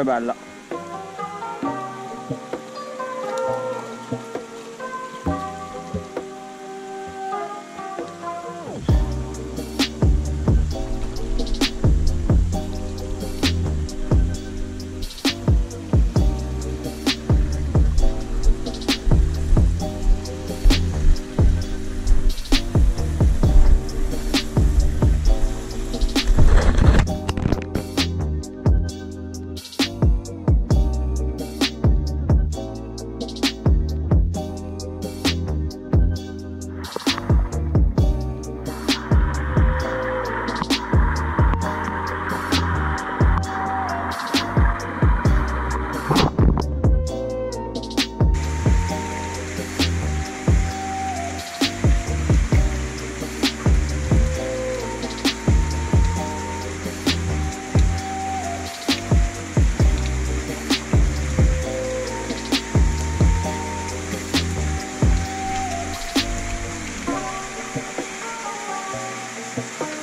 pure bella. Bye.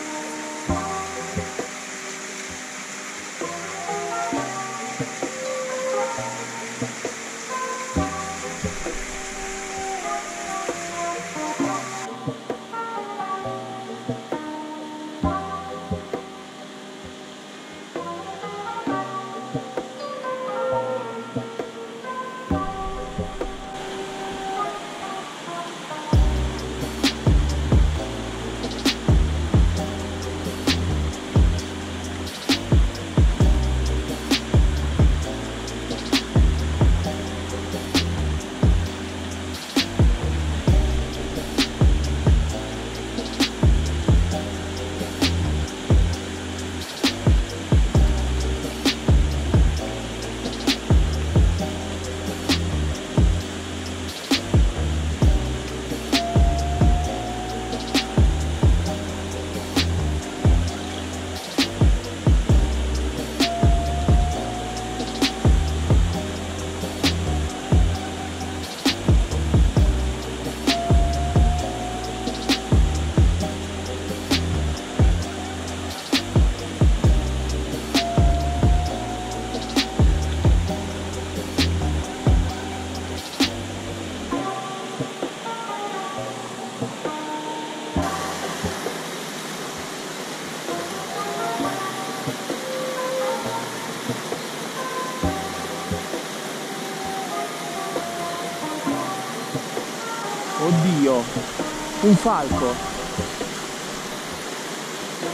Un falco.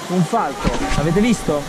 Un falco, avete visto?